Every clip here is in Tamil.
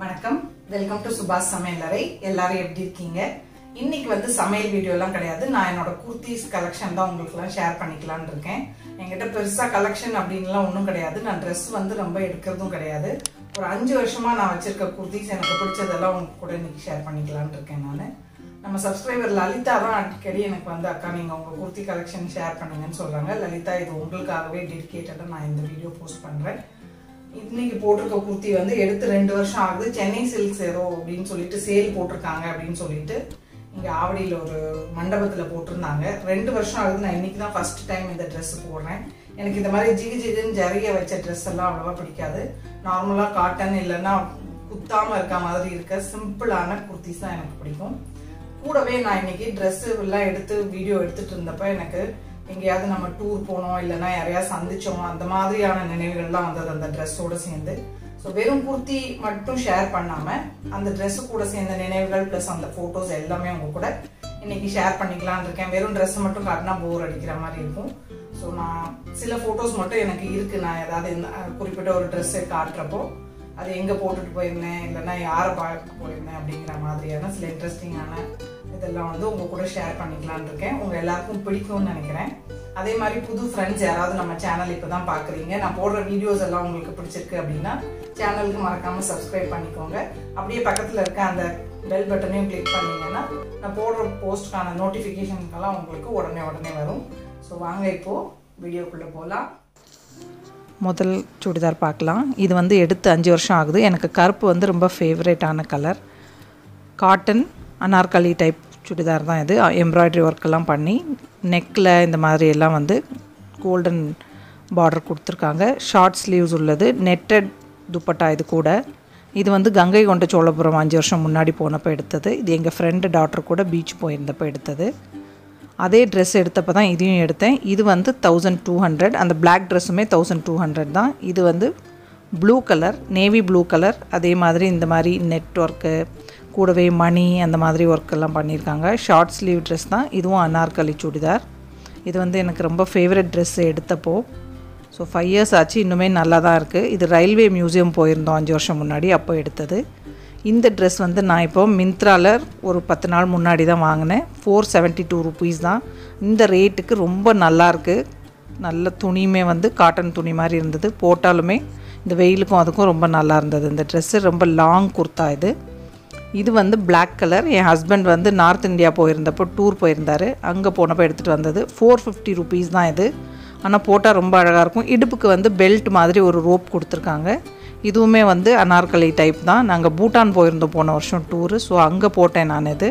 வணக்கம். வெல்கம் டு சுபாஷ் சமையலறை எல்லாரும் எப்படி இருக்கீங்க? இன்னைக்கு வந்து சமையல் வீடியோலாம் கிடையாது. நான் என்னோட குர்த்திஸ் கலெக்ஷன் தான் உங்களுக்குலாம் ஷேர் பண்ணிக்கலாம்னு இருக்கேன். என்கிட்ட பெருசா கலெக்ஷன் அப்படின்லாம் ஒன்றும் கிடையாது. நான் ட்ரெஸ் வந்து ரொம்ப எடுக்கிறதும் கிடையாது. ஒரு அஞ்சு வருஷமா நான் வச்சிருக்க குர்த்திஸ் எனக்கு பிடிச்சதெல்லாம் உங்க கூட இன்னைக்கு ஷேர் பண்ணிக்கலாம்னு இருக்கேன் நான். நம்ம சப்ஸ்கிரைபர் லலிதா தான் அடிக்கடி எனக்கு வந்து அக்கா நீங்க உங்க குர்த்தி கலெக்ஷன் ஷேர் பண்ணுங்கன்னு சொல்றாங்க. லலிதா இது உங்களுக்காகவே டெடிகேட்டடா நான் இந்த வீடியோ போஸ்ட் பண்றேன். இன்னைக்கு போட்டிருக்க குர்த்தி வந்து எடுத்து ரெண்டு வருஷம் ஆகுது. சென்னை சில்க்ஸ் ஏதோ அப்படின்னு சொல்லிட்டு சேல் போட்டிருக்காங்க அப்படின்னு சொல்லிட்டு இங்கே ஆவடியில் ஒரு மண்டபத்தில் போட்டிருந்தாங்க. ரெண்டு வருஷம் ஆகுது. நான் இன்னைக்கு தான் ஃபர்ஸ்ட் டைம் இந்த ட்ரெஸ் போடுறேன். எனக்கு இந்த மாதிரி ஜிகு ஜிகுன்னு ஜரிய வச்ச ட்ரெஸ் எல்லாம் அவ்வளோவா பிடிக்காது. நார்மலாக காட்டன் இல்லைன்னா குத்தாமல் இருக்க மாதிரி இருக்க சிம்பிளான குர்த்திஸ் தான் எனக்கு பிடிக்கும். கூடவே நான் இன்னைக்கு ட்ரெஸ்ஸு எல்லாம் எடுத்து வீடியோ எடுத்துட்டு இருந்தப்ப எனக்கு எங்கேயாவது நம்ம டூர் போனோம் இல்லைன்னா யாரையாவது சந்திச்சோம் அந்த மாதிரியான நினைவுகள்லாம் வந்தது அந்த ட்ரெஸ்ஸோட சேர்ந்து. ஸோ வெறும் குர்த்தி மட்டும் ஷேர் பண்ணாமல் அந்த ட்ரெஸ்ஸு கூட சேர்ந்த நினைவுகள் ப்ளஸ் அந்த ஃபோட்டோஸ் எல்லாமே உங்க கூட இன்னைக்கு ஷேர் பண்ணிக்கலான் இருக்கேன். வெறும் ட்ரெஸ்ஸை மட்டும் காட்டினா போர் அடிக்கிற மாதிரி இருக்கும். ஸோ நான் சில ஃபோட்டோஸ் மட்டும் எனக்கு இருக்கு. நான் ஏதாவது குறிப்பிட்ட ஒரு ட்ரெஸ்ஸை காட்டுறப்போ அது எங்கே போட்டுட்டு போயிருந்தேன் இல்லைன்னா யாரை பார்க்க போயிருந்தேன் அப்படிங்கிற மாதிரியான சில இன்ட்ரெஸ்டிங்கான இதெல்லாம் வந்து உங்கள் கூட ஷேர் பண்ணிக்கலான் இருக்கேன். உங்கள் எல்லாருக்கும் பிடிக்கும்னு நினைக்கிறேன். அதே மாதிரி புது ஃப்ரெண்ட்ஸ் யாராவது நம்ம சேனல் இப்போ தான் பார்க்குறீங்க நான் போடுற வீடியோஸ் எல்லாம் உங்களுக்கு பிடிச்சிருக்கு அப்படின்னா சேனலுக்கு மறக்காமல் சப்ஸ்கிரைப் பண்ணிக்கோங்க. அப்படியே பக்கத்தில் இருக்க அந்த பெல் பட்டனையும் கிளிக் பண்ணிங்கன்னா நான் போடுற போஸ்ட்டுக்கான நோட்டிஃபிகேஷனுக்கெல்லாம் உங்களுக்கு உடனே உடனே வரும். ஸோ வாங்க இப்போது வீடியோக்குள்ளே போகலாம் முதல் சுடிதார் பார்க்கலாம். இது வந்து எடுத்து அஞ்சு வருஷம் ஆகுது. எனக்கு கருப்பு வந்து ரொம்ப ஃபேவரேட்டான colour cotton anarkali type churidar தான் இது. எம்ப்ராய்டரி ஒர்க்கெல்லாம் பண்ணி நெக்கில் இந்த மாதிரி எல்லாம் வந்து கோல்டன் பார்டர் கொடுத்துருக்காங்க. ஷார்ட் ஸ்லீவ்ஸ் உள்ளது நெட்டட் துப்பட்டா இது கூட. இது வந்து கங்கை கொண்ட சோழபுரம் அஞ்சு வருஷம் முன்னாடி போனப்போ எடுத்தது. இது எங்கள் ஃப்ரெண்டு டாக்டர் கூட பீச் போயிருந்தப்போ எடுத்தது. அதே ட்ரெஸ் எடுத்தப்போ தான் இதையும் எடுத்தேன். இது வந்து தௌசண்ட் டூ ஹண்ட்ரட் அந்த பிளாக் ட்ரெஸ்ஸுமே தௌசண்ட் டூ ஹண்ட்ரட் தான். இது வந்து blue colour navy blue colour அதே மாதிரி இந்த மாதிரி நெட் ஒர்க்கு கூடவே மணி அந்த மாதிரி ஒர்க்கெல்லாம் பண்ணியிருக்காங்க. ஷார்ட் ஸ்லீவ் ட்ரெஸ் தான். இதுவும் அனார்கலி சுடிதார். இது வந்து எனக்கு ரொம்ப ஃபேவரட் ட்ரெஸ் எடுத்தப்போ. ஸோ ஃபைவ் இயர்ஸ் ஆச்சு. இன்னுமே நல்லா தான் இருக்குது இது ரயில்வே மியூசியம் போயிருந்தோம் அஞ்சு வருஷம் முன்னாடி அப்போ எடுத்தது. இந்த ட்ரெஸ் வந்து நான் இப்போ மிந்த்ராவில் ஒரு பத்து நாள் முன்னாடி தான் வாங்கினேன். ஃபோர் செவன்ட்டி டூ ருபீஸ் தான். இந்த ரேட்டுக்கு ரொம்ப நல்லாயிருக்கு நல்ல துணியுமே வந்து காட்டன் துணி மாதிரி இருந்தது. போட்டாலுமே இந்த வெயிலுக்கும் அதுக்கும் ரொம்ப நல்லா இருந்தது. இந்த ட்ரெஸ்ஸு ரொம்ப லாங் குர்த்தா இது. இது வந்து பிளாக் கலர் என் ஹஸ்பண்ட் வந்து நார்த் இந்தியா போயிருந்தப்போ டூர் போயிருந்தார். அங்கே போனப்போ எடுத்துகிட்டு வந்தது. ஃபோர் ஃபிஃப்டி ருபீஸ் தான் இது. ஆனால் போட்டால் ரொம்ப அழகாக இருக்கும். இடுப்புக்கு வந்து பெல்ட் மாதிரி ஒரு ரோப் கொடுத்துருக்காங்க. இதுவுமே வந்து அனார்கலி டைப் தான். நாங்கள் பூட்டான் போயிருந்தோம் போன வருஷம் டூரு ஸோ அங்கே போட்டேன் நான் இது.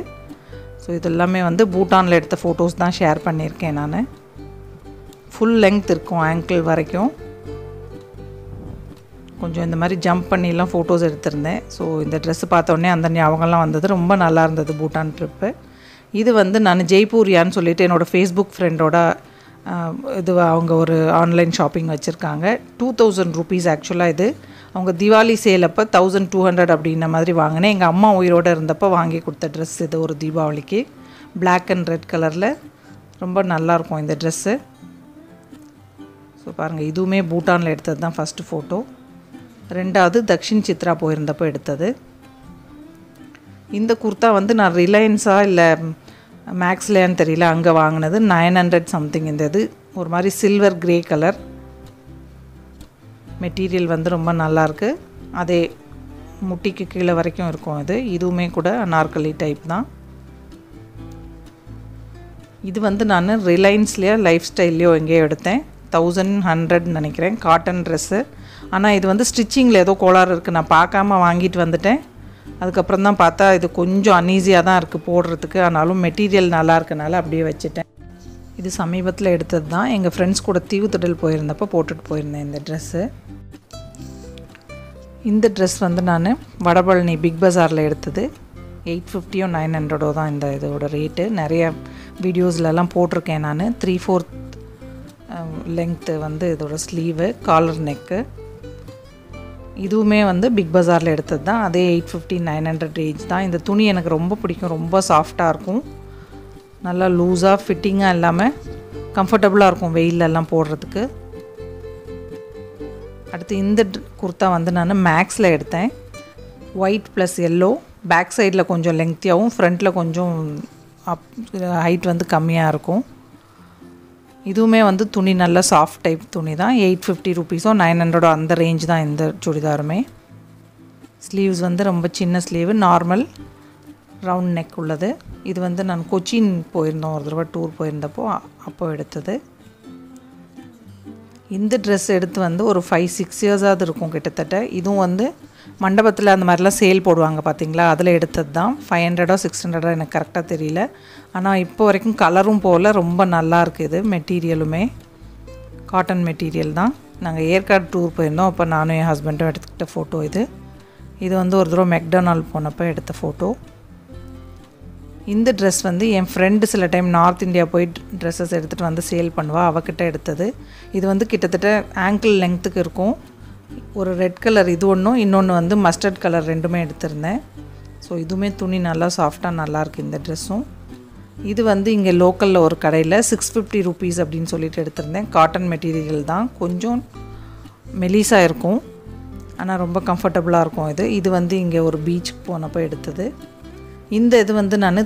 ஸோ இதெல்லாமே வந்து பூட்டானில் எடுத்த ஃபோட்டோஸ் தான் ஷேர் பண்ணியிருக்கேன் நான். ஃபுல் லெங்க் இருக்கும் ஆங்கிள் வரைக்கும். கொஞ்சம் இந்த மாதிரி ஜம்ப் பண்ணிலாம் ஃபோட்டோஸ் எடுத்திருந்தேன். ஸோ இந்த ட்ரெஸ்ஸு பார்த்தோன்னே அந்த ஞாபகம்லாம் வந்தது. ரொம்ப நல்லா இருந்தது பூட்டான் ட்ரிப்பு இது வந்து நான் ஜெய்ப்பூரியான்னு சொல்லிட்டு என்னோடய ஃபேஸ்புக் ஃப்ரெண்டோட இது அவங்க ஒரு ஆன்லைன் ஷாப்பிங் வச்சுருக்காங்க. டூ தௌசண்ட் ருபீஸ் ஆக்சுவலாக இது. அவங்க திவாலி சேல் அப்போ தௌசண்ட் டூ ஹண்ட்ரட் அப்படின்ன மாதிரி வாங்கினேன். எங்கள் அம்மா உயிரோடு இருந்தப்போ வாங்கி கொடுத்த ட்ரெஸ் இது ஒரு தீபாவளிக்கு. பிளாக் அண்ட் ரெட் கலரில் ரொம்ப நல்லாயிருக்கும் இந்த ட்ரெஸ்ஸு ஸோ பாருங்கள் இதுவுமே பூட்டானில் எடுத்தது தான் ஃபஸ்ட்டு ஃபோட்டோ ரெண்டாவது தக்ஷின் சித்ரா போயிருந்தப்போ எடுத்தது. இந்த குர்த்தா வந்து நான் ரிலையன்ஸாக இல்லை மேக்ஸ்லேயான்னு தெரியல அங்கே வாங்கினது நைன் ஹண்ட்ரட் சம்திங் இந்த இது. ஒரு மாதிரி சில்வர் கிரே கலர். மெட்டீரியல் வந்து ரொம்ப நல்லாயிருக்கு அதே முட்டிக்கு கீழே வரைக்கும் இருக்கும் இது. இதுவுமே கூட அனார்கலி டைப் தான். இது வந்து நான் ரிலையன்ஸ்லேயோ லைஃப் ஸ்டைல்லையோ எங்கேயோ எடுத்தேன். தௌசண்ட் ஹண்ட்ரட்னு நினைக்கிறேன். Cotton dress. ஆனால் இது வந்து ஸ்டிச்சிங்கில் ஏதோ கோளாறு இருக்குது நான் பார்க்காம வாங்கிட்டு வந்துட்டேன். அதுக்கப்புறம் தான் பார்த்தா இது கொஞ்சம் அன்ஈஸியாக தான் இருக்குது போடுறதுக்கு. ஆனாலும் மெட்டீரியல் நல்லா இருக்கனால அப்படியே வச்சுட்டேன். இது சமீபத்தில் எடுத்தது தான். எங்கள் ஃப்ரெண்ட்ஸ் கூட தீவு திடல் போயிருந்தப்போ போட்டுட்டு போயிருந்தேன் இந்த ட்ரெஸ்ஸு இந்த ட்ரெஸ் வந்து நான் வடபழனி பிக் பஜாரில் எடுத்தது. எயிட் ஃபிஃப்டியோ நைன் ஹண்ட்ரடோ தான் இந்த இதோட ரேட்டு நிறைய வீடியோஸ்லலாம் போட்டிருக்கேன் நான். த்ரீ ஃபோர்த் லெங்க்த்து வந்து இதோட ஸ்லீவு காலர் நெக்கு இதுவுமே வந்து பிக் பஜாரில் எடுத்தது தான் அதே eight fifty nine hundred range தான். இந்த துணி எனக்கு ரொம்ப பிடிக்கும். ரொம்ப சாஃப்டாக இருக்கும். நல்லா லூஸாக ஃபிட்டிங்காக இல்லாமல் கம்ஃபர்டபுளாக இருக்கும் வெயிலெல்லாம் போடுறதுக்கு. அடுத்து இந்த குர்த்தா வந்து நான் மேக்ஸில் எடுத்தேன். ஒயிட் ப்ளஸ் எல்லோ பேக் சைடில் கொஞ்சம் லெங்க்த்தியாகவும் ஃப்ரண்ட்டில் கொஞ்சம் அப் ஹைட் வந்து கம்மியாக இருக்கும். இதுவுமே வந்து துணி நல்ல சாஃப்ட் டைப் துணி தான் எயிட் ஃபிஃப்டி ருபீஸோ நைன் ஹண்ட்ரடோ அந்த ரேஞ்ச் தான் இந்த சுடிதாருமே. ஸ்லீவ்ஸ் வந்து ரொம்ப சின்ன ஸ்லீவு நார்மல் ரவுண்ட் நெக் உள்ளது. இது வந்து நான் கொச்சின் போயிருந்தோம் ஒரு தடவை டூர் போயிருந்தப்போ அப்போ எடுத்தது. இந்த ட்ரெஸ் எடுத்து வந்து ஒரு ஃபைவ் சிக்ஸ் இயர்ஸாவது இருக்கும் கிட்டத்தட்ட. இதுவும் வந்து மண்டபத்தில் அந்த மாதிரிலாம் சேல் போடுவாங்க பார்த்தீங்களா அதில் எடுத்தது தான் ஃபைவ் ஹண்ட்ரடோ சிக்ஸ் ஹண்ட்ரடோ எனக்கு கரெக்டாக தெரியல. ஆனால் இப்போ வரைக்கும் கலரும் போல் ரொம்ப நல்லா இருக்குது இது மெட்டீரியலுமே. காட்டன் மெட்டீரியல் தான். நாங்கள் ஏற்காடு டூர் போயிருந்தோம். அப்போ நானும் என் ஹஸ்பண்டும் எடுத்துக்கிட்ட ஃபோட்டோ இது. இது வந்து ஒரு தடவை மெக்டொனால் போனப்போ எடுத்த ஃபோட்டோ இந்த ட்ரெஸ் வந்து என் ஃப்ரெண்டு சில டைம் நார்த் இந்தியா போய் ட்ரெஸ்ஸஸ் எடுத்துகிட்டு வந்து சேல் பண்ணுவாள் அவகிட்ட எடுத்தது. இது வந்து கிட்டத்தட்ட ஆங்கிள் லெங்க்த்துக்கு இருக்கும். ஒரு ரெட் கலர் இது ஒன்றும் இன்னொன்று வந்து மஸ்டர்ட் கலர் ரெண்டுமே எடுத்திருந்தேன். ஸோ இதுவுமே துணி நல்லா சாஃப்டாக நல்லாயிருக்கு இந்த ட்ரெஸ்ஸும் இது வந்து இங்கே லோக்கலில் ஒரு கடையில் சிக்ஸ் ஃபிஃப்டி ருபீஸ் அப்படின்னு சொல்லிட்டு எடுத்திருந்தேன். காட்டன் மெட்டீரியல் தான். கொஞ்சம் மெலிசாக இருக்கும். ஆனால் ரொம்ப கம்ஃபர்டபுளாக இருக்கும் இது. இது வந்து இங்கே ஒரு பீச்சுக்கு போனப்போ எடுத்தது. இந்த இது வந்து நான்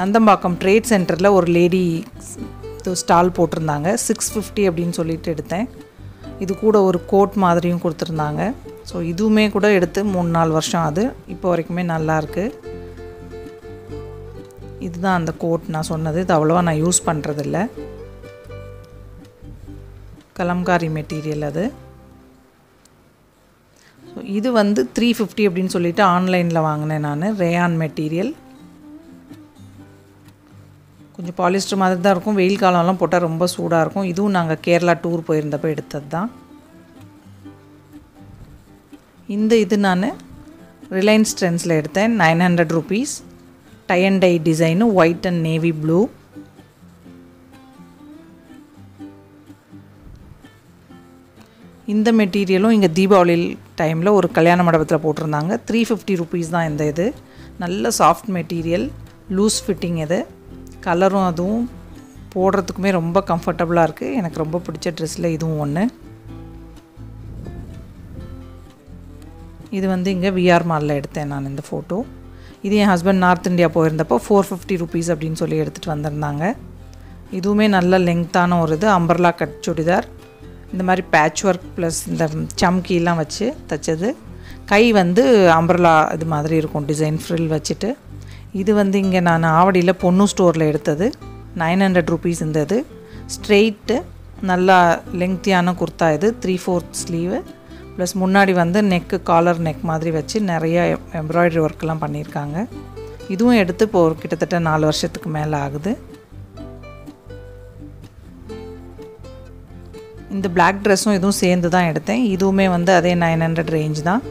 நந்தம்பாக்கம் ட்ரேட் சென்டரில் ஒரு லேடி ஸ்டால் போட்டிருந்தாங்க. சிக்ஸ் ஃபிஃப்டி அப்படின்னு சொல்லிட்டு எடுத்தேன். இது கூட ஒரு கோட் மாதிரியும் கொடுத்துருந்தாங்க. ஸோ இதுவுமே கூட எடுத்து மூணு நாலு வருஷம் அது இப்போ வரைக்குமே நல்லாயிருக்கு இதுதான் அந்த கோட் நான் சொன்னது. இது அவ்வளோவா நான் யூஸ் பண்ணுறதில்ல கலம்காரி மெட்டீரியல் அது. ஸோ இது வந்து த்ரீ ஃபிஃப்டி அப்படின்னு சொல்லிவிட்டு ஆன்லைனில் வாங்கினேன் நான். Rayon material. கொஞ்சம் பாலிஸ்டர் மாதிரி தான் இருக்கும். வெயில் காலம்லாம் போட்டால் ரொம்ப சூடாக இருக்கும். இதுவும் நாங்கள் கேரளா டூர் போயிருந்தப்போ எடுத்தது தான். இந்த இது நான் ரிலையன்ஸ் ட்ரெண்ட்ஸில் எடுத்தேன். Nine hundred rupees tie and tie design white and navy blue இந்த மெட்டீரியலும் இங்கே தீபாவளி டைமில் ஒரு கல்யாண மண்டபத்தில் போட்டிருந்தாங்க. த்ரீ ஃபிஃப்டி ருபீஸ் தான் இந்த இது. நல்ல சாஃப்ட் மெட்டீரியல் லூஸ் ஃபிட்டிங் இது. கலரும் அதுவும் போடுறதுக்குமே ரொம்ப கம்ஃபர்டபுளாக இருக்குது எனக்கு ரொம்ப பிடிச்ச ட்ரெஸ்ஸில் இதுவும் ஒன்று இது வந்து இங்கே விஆர் மாலில் எடுத்தேன் நான் இந்த ஃபோட்டோ இது என் ஹஸ்பண்ட் நார்த் இந்தியா போயிருந்தப்போ ஃபோர் ஃபிஃப்டி ருபீஸ் அப்படின்னு சொல்லி எடுத்துகிட்டு வந்திருந்தாங்க. இதுவுமே நல்ல லெங்க்த்தான ஒரு இது அம்பர்லா கட் சுடிதார். இந்த மாதிரி பேட்ச் ஒர்க் ப்ளஸ் இந்த சம்கிலாம் வச்சு தைச்சது. கை வந்து அம்பர்லா இது மாதிரி இருக்கும் டிசைன் ஃப்ரில் வச்சுட்டு. இது வந்து இங்கே நான் ஆவடியில் பொண்ணு ஸ்டோரில் எடுத்தது. நைன் ஹண்ட்ரட் ருபீஸ் இந்த இது. ஸ்ட்ரெயிட்டு நல்லா லெங்க்த்தியான குர்த்தா இது. த்ரீ ஃபோர்த் ஸ்லீவு ப்ளஸ் முன்னாடி வந்து நெக்கு காலர் நெக் மாதிரி வச்சு நிறைய எம்ப்ராய்டரி ஒர்க்கெலாம் பண்ணியிருக்காங்க. இதுவும் எடுத்து இப்போ ஒரு கிட்டத்தட்ட நாலு வருஷத்துக்கு மேலே ஆகுது. இந்த பிளாக் ட்ரெஸ்ஸும் இதுவும் சேர்ந்து தான் எடுத்தேன். இதுவுமே வந்து அதே நைன் ஹண்ட்ரட் ரேஞ்ச் தான்.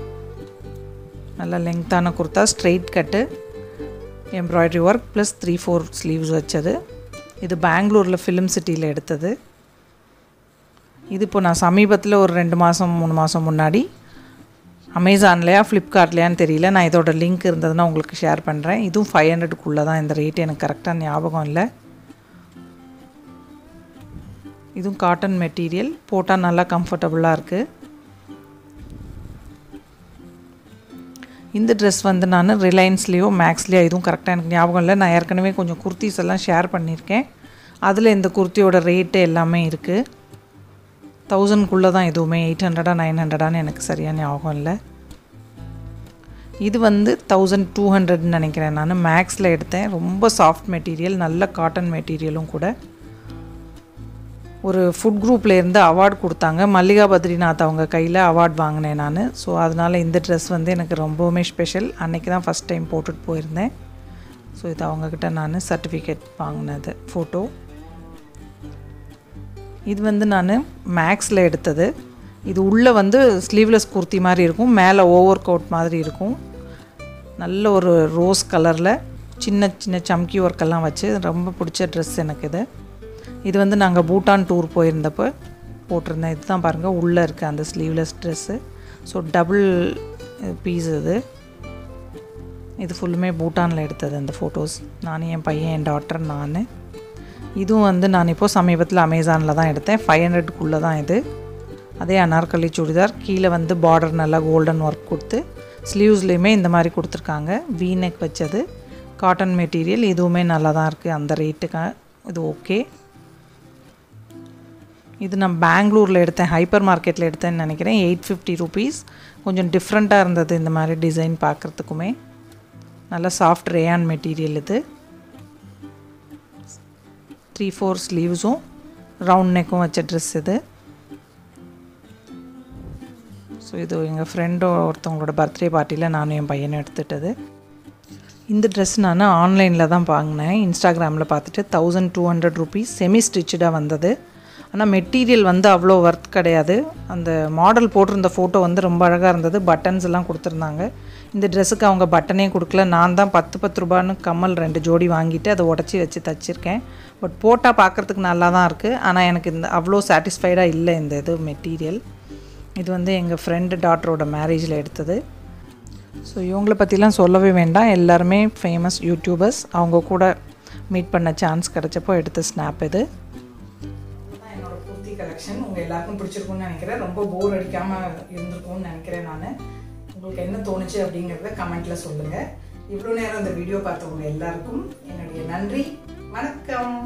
நல்லா லெங்க்த்தான kurta straight cut embroidery work plus three four sleeves வச்சது. இது பெங்களூரில் ஃபிலிம் சிட்டியில் எடுத்தது. இது இப்போ நான் சமீபத்தில் ஒரு ரெண்டு மாதம் மூணு மாதம் முன்னாடி அமேசான்லையா ஃப்ளிப்கார்ட்லையான்னு தெரியல. நான் இதோட லிங்க் இருந்ததுன்னா உங்களுக்கு ஷேர் பண்ணுறேன் இதுவும் ஃபைவ் ஹண்ட்ரடுக்குள்ளே தான் இந்த ரேட் எனக்கு கரெக்டாக ஞாபகம் இல்லை. இதுவும் காட்டன் மெட்டீரியல் போட்டால் நல்லா கம்ஃபர்டபுளாக இருக்குது இந்த ட்ரெஸ் வந்து நான் ரிலையன்ஸ்லேயோ மேக்ஸ்லேயோ இதுவும் கரெக்டாக எனக்கு ஞாபகம் இல்லை. நான் ஏற்கனவே கொஞ்சம் குர்த்திஸ் எல்லாம் ஷேர் பண்ணியிருக்கேன் அதில் இந்த குர்த்தியோட ரேட்டு எல்லாமே இருக்குது தௌசண்ட்குள்ளே தான் எதுவுமே எயிட் ஹண்ட்ரடா நைன் ஹண்ட்ரடான்னு எனக்கு சரியாக ஞாபகம் இல்லை. இது வந்து தௌசண்ட் டூ ஹண்ட்ரட்னு நினைக்கிறேன் நான். மேக்ஸில் எடுத்தேன். ரொம்ப சாஃப்ட் மெட்டீரியல் நல்ல காட்டன் மெட்டீரியலும் கூட. ஒரு ஃபுட் குரூப்பில் இருந்து அவார்டு கொடுத்தாங்க. மல்லிகா பத்ரிநாத் அவங்க கையில் அவார்ட் வாங்கினேன் நான். ஸோ அதனால் இந்த ட்ரெஸ் வந்து எனக்கு ரொம்பவுமே ஸ்பெஷல் அன்றைக்கி தான் ஃபஸ்ட் டைம் போட்டுட்டு போயிருந்தேன். ஸோ இது அவங்கக்கிட்ட நான் சர்டிஃபிகேட் வாங்கினது ஃபோட்டோ இது வந்து நான் மேக்ஸில் எடுத்தது. இது உள்ளே வந்து ஸ்லீவ்லெஸ் குர்த்தி மாதிரி இருக்கும். மேலே ஓவர் கோட் மாதிரி இருக்கும். நல்ல ஒரு ரோஸ் கலரில் சின்ன சின்ன சம்கி ஒர்க்கெல்லாம் வச்சு ரொம்ப பிடிச்ச ட்ரெஸ் எனக்கு இது. இது வந்து நாங்கள் பூட்டான் டூர் போயிருந்தப்போ போட்டிருந்தேன். இதுதான் பாருங்கள் உள்ளே இருக்குது அந்த sleeveless dress so double piece இது. இது ஃபுல்லுமே பூட்டானில் எடுத்தது அந்த ஃபோட்டோஸ் நானும் என் பையன் என் டாட்டர் நான். இதுவும் வந்து நான் இப்போது சமீபத்தில் அமேசானில் தான் எடுத்தேன். ஃபைவ் ஹண்ட்ரட்குள்ளே தான் இது. அதே அனார்கலி சுடிதார். கீழே வந்து பார்டர் நல்லா கோல்டன் ஒர்க் கொடுத்து ஸ்லீவ்ஸ்லேயுமே இந்த மாதிரி கொடுத்துருக்காங்க. வீ நெக் வச்சது. காட்டன் மெட்டீரியல் இதுவுமே நல்லா தான் இருக்குது அந்த ரேட்டுக்கு இது ஓகே இது நான் பெங்களூரில் எடுத்தேன் ஹைப்பர் மார்க்கெட்டில் எடுத்தேன்னு நினைக்கிறேன். எயிட் ஃபிஃப்டி ருபீஸ் கொஞ்சம் டிஃப்ரெண்ட்டாக இருந்தது இந்த மாதிரி டிசைன் பார்க்குறதுக்குமே. நல்லா சாஃப்ட் ரேயான் மெட்டீரியல் இது. த்ரீ ஃபோர் ஸ்லீவ்ஸும் ரவுண்ட் நெக்கும் வச்ச ட்ரெஸ் இது. ஸோ இது எங்கள் ஃப்ரெண்டோ ஒருத்தவங்களோட பர்த்டே பார்ட்டியில் நானும் என் பையனும் எடுத்துட்டது. இந்த ட்ரெஸ் நான் ஆன்லைனில் தான் வாங்கினேன். இன்ஸ்டாகிராமில் பார்த்துட்டு thousand two hundred rupees semi ஸ்டிச்சடாக வந்தது. ஆனால் மெட்டீரியல் வந்து அவ்வளோ ஒர்த் கிடையாது. அந்த மாடல் போட்டிருந்த ஃபோட்டோ வந்து ரொம்ப அழகாக இருந்தது. பட்டன்ஸ் எல்லாம் கொடுத்துருந்தாங்க. இந்த ட்ரெஸ்ஸுக்கு அவங்க பட்டனே கொடுக்கல. நான் தான் பத்து பத்து ரூபான்னு கம்மல் ரெண்டு ஜோடி வாங்கிட்டு அதை உடச்சி வச்சு தச்சிருக்கேன். பட் போட்டால் பார்க்குறதுக்கு நல்லா தான் இருக்குது ஆனால் எனக்கு இந்த அவ்வளோ சாட்டிஸ்ஃபைடாக இல்லை இந்த இது மெட்டீரியல் இது வந்து எங்கள் ஃப்ரெண்டு டாட்டரோட மேரேஜில் எடுத்தது. ஸோ இவங்களை பற்றிலாம் சொல்லவே வேண்டாம். எல்லாருமே ஃபேமஸ் யூடியூபர்ஸ் அவங்க கூட மீட் பண்ண சான்ஸ் கிடச்சப்போ எடுத்த ஸ்னாப் இது. கலெக்ஷன் உங்கள் எல்லாருக்கும் பிடிச்சிருக்கும்னு நினைக்கிறேன். ரொம்ப போர் அடிக்காமல் இருந்திருக்கும்னு நினைக்கிறேன் நான். உங்களுக்கு என்ன தோணுச்சு அப்படிங்கிறத கமெண்ட்டில் சொல்லுங்கள் இவ்வளோ நேரம் இந்த வீடியோ பார்த்தவங்க எல்லாருக்கும் என்னுடைய நன்றி. வணக்கம்.